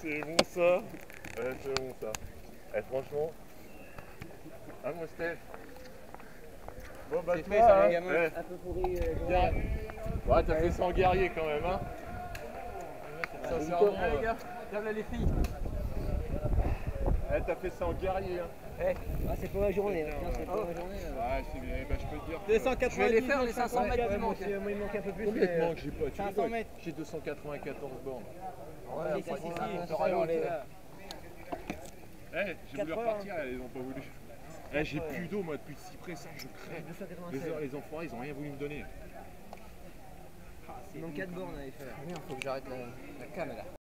peu long ça. Eh, franchement. Ah, mon Steph. Bon, bah, C'est toi, fait, ça, hein. les gamins. Eh, Un peu pourri. euh, Guerre- Ouais, t'as fait ça en guerrier quand même, hein. Sincèrement, Ah, les euh, gars, regarde là les filles. eh, t'as fait ça en guerrier, hein. Ah, c'est pas ma journée. hein. Tiens, c'est pas ma journée. là. Ouais, c'est bien, bah, je peux te dire. Les 190, je vais les faire les 500 mètres Ouais, moi manque. moi, il manque un peu plus. Complètement mais- que j'ai pas. Tu 500 rigoles. mètres. J'ai 294 bornes. Les- là. Eh, j'ai voulu 80. repartir, elles ont pas voulu. Eh, j'ai plus d'eau, moi, depuis le cyprès, ça, je crève. 296. Les, les enfoirés, ils ont rien voulu me donner. Il manque 4 bornes à aller faire. Merde, faut que j'arrête la, la cam là.